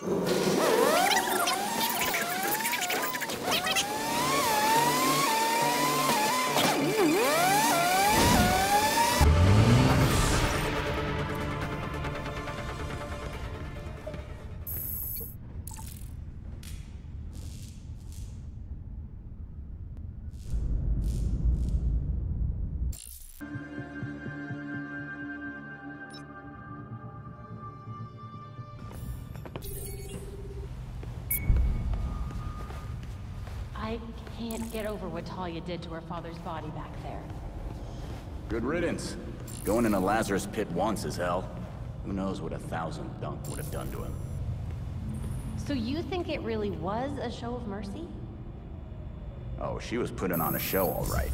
Woo! I can't get over what Talia did to her father's body back there. Good riddance. Going in a Lazarus pit once is hell. Who knows what a thousand dunk would have done to him. So you think it really was a show of mercy? Oh, she was putting on a show all right.